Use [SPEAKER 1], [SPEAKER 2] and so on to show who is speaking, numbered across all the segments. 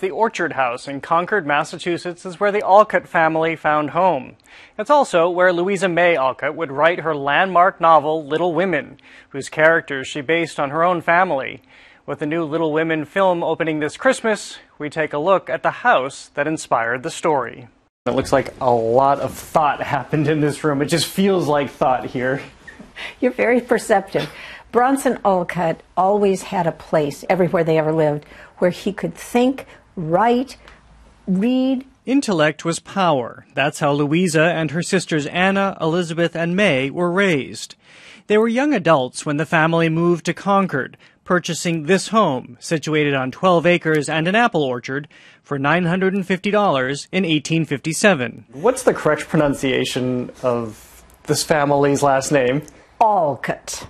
[SPEAKER 1] The Orchard House in Concord, Massachusetts is where the Alcott family found home. It's also where Louisa May Alcott would write her landmark novel Little Women, whose characters she based on her own family. With the new Little Women film opening this Christmas, we take a look at the house that inspired the story. It looks like a lot of thought happened in this room. It just feels like thought here.
[SPEAKER 2] You're very perceptive. Bronson Alcott always had a place everywhere they ever lived where he could think, write, read.
[SPEAKER 1] Intellect was power. That's how Louisa and her sisters Anna, Elizabeth, and May were raised. They were young adults when the family moved to Concord, purchasing this home, situated on 12 acres and an apple orchard, for $950 in 1857. What's the correct pronunciation of this family's last name?
[SPEAKER 2] Alcott.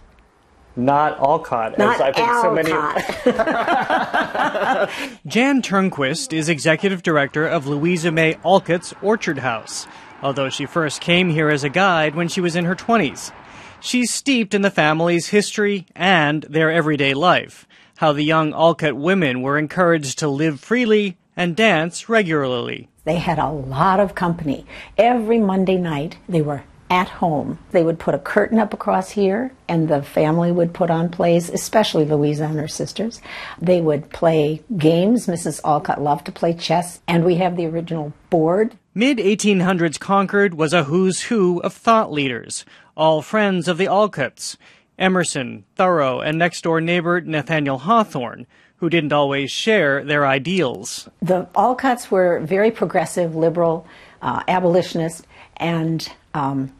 [SPEAKER 1] Not Alcott,
[SPEAKER 2] Not
[SPEAKER 1] as I think
[SPEAKER 2] Alcott.
[SPEAKER 1] so many. Jan Turnquist is executive director of Louisa May Alcott's Orchard House, although she first came here as a guide when she was in her 20s. She's steeped in the family's history and their everyday life, how the young Alcott women were encouraged to live freely and dance regularly.
[SPEAKER 2] They had a lot of company. Every Monday night, they were at home. They would put a curtain up across here, and the family would put on plays, especially Louisa and her sisters. They would play games. Mrs. Alcott loved to play chess, and we have the original board.
[SPEAKER 1] Mid 1800s Concord was a who's who of thought leaders, all friends of the Alcotts Emerson, Thoreau, and next door neighbor Nathaniel Hawthorne, who didn't always share their ideals.
[SPEAKER 2] The Alcotts were very progressive, liberal, uh, abolitionist, and um,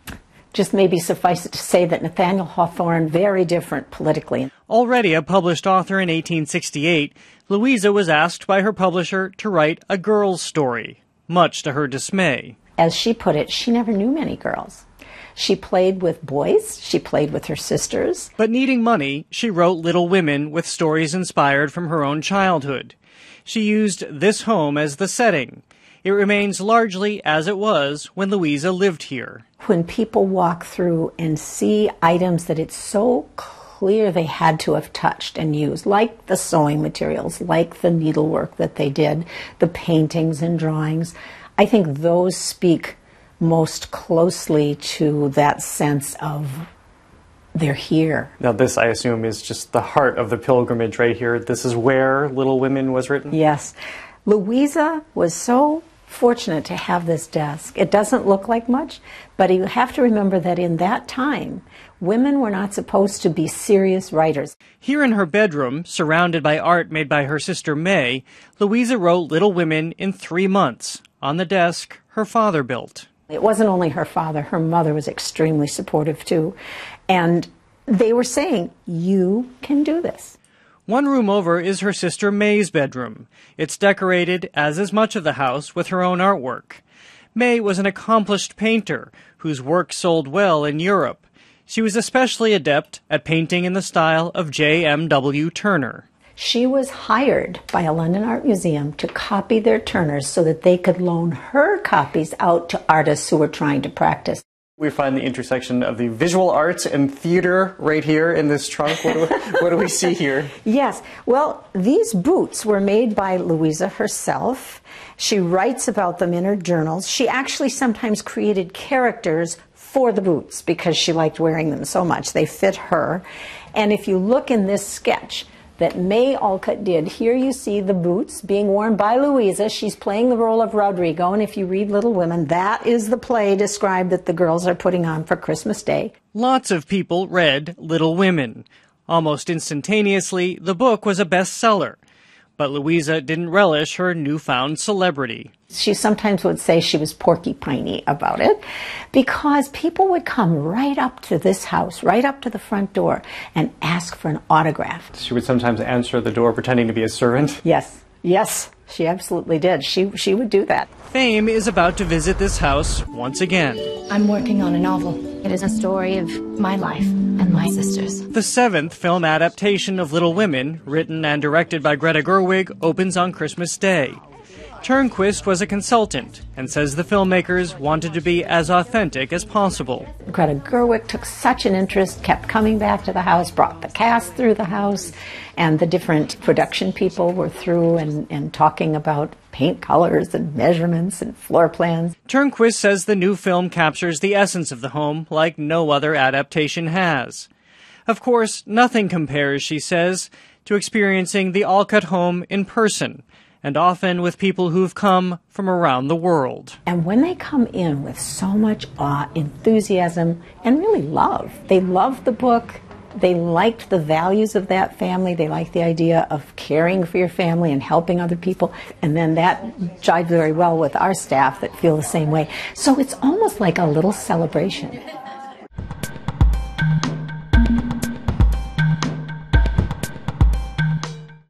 [SPEAKER 2] just maybe suffice it to say that Nathaniel Hawthorne very different politically.
[SPEAKER 1] Already a published author in 1868, Louisa was asked by her publisher to write a girl's story, much to her dismay.
[SPEAKER 2] As she put it, she never knew many girls. She played with boys, she played with her sisters.
[SPEAKER 1] But needing money, she wrote Little Women with stories inspired from her own childhood. She used this home as the setting. It remains largely as it was when Louisa lived here.
[SPEAKER 2] When people walk through and see items that it's so clear they had to have touched and used, like the sewing materials, like the needlework that they did, the paintings and drawings, I think those speak most closely to that sense of they're here.
[SPEAKER 1] Now, this, I assume, is just the heart of the pilgrimage right here. This is where Little Women was written?
[SPEAKER 2] Yes. Louisa was so fortunate to have this desk. It doesn't look like much, but you have to remember that in that time, women were not supposed to be serious writers.
[SPEAKER 1] Here in her bedroom, surrounded by art made by her sister May, Louisa wrote Little Women in three months on the desk her father built.
[SPEAKER 2] It wasn't only her father, her mother was extremely supportive too. And they were saying, You can do this.
[SPEAKER 1] One room over is her sister May's bedroom. It's decorated, as is much of the house, with her own artwork. May was an accomplished painter whose work sold well in Europe. She was especially adept at painting in the style of J.M.W. Turner.
[SPEAKER 2] She was hired by a London art museum to copy their Turners so that they could loan her copies out to artists who were trying to practice.
[SPEAKER 1] We find the intersection of the visual arts and theater right here in this trunk. What do, we, what do we see here?
[SPEAKER 2] Yes. Well, these boots were made by Louisa herself. She writes about them in her journals. She actually sometimes created characters for the boots because she liked wearing them so much. They fit her. And if you look in this sketch, that May Alcott did. Here you see the boots being worn by Louisa. She's playing the role of Rodrigo. and if you read Little Women, that is the play described that the girls are putting on for Christmas Day.
[SPEAKER 1] Lots of people read Little Women. Almost instantaneously, the book was a bestseller. But Louisa didn't relish her newfound celebrity.
[SPEAKER 2] She sometimes would say she was porcupiney about it because people would come right up to this house, right up to the front door, and ask for an autograph.
[SPEAKER 1] She would sometimes answer the door pretending to be a servant.
[SPEAKER 2] Yes, yes, she absolutely did. She, she would do that.
[SPEAKER 1] Fame is about to visit this house once again.
[SPEAKER 3] I'm working on a novel. It is a story of my life and my sister's.
[SPEAKER 1] The seventh film adaptation of Little Women, written and directed by Greta Gerwig, opens on Christmas Day. Turnquist was a consultant and says the filmmakers wanted to be as authentic as possible.
[SPEAKER 2] Greta Gerwig took such an interest, kept coming back to the house, brought the cast through the house, and the different production people were through and, and talking about paint colors and measurements and floor plans.
[SPEAKER 1] Turnquist says the new film captures the essence of the home like no other adaptation has. Of course, nothing compares, she says, to experiencing the Alcott home in person and often with people who've come from around the world.
[SPEAKER 2] And when they come in with so much awe, enthusiasm, and really love, they love the book. They liked the values of that family. They liked the idea of caring for your family and helping other people. And then that jives very well with our staff that feel the same way. So it's almost like a little celebration.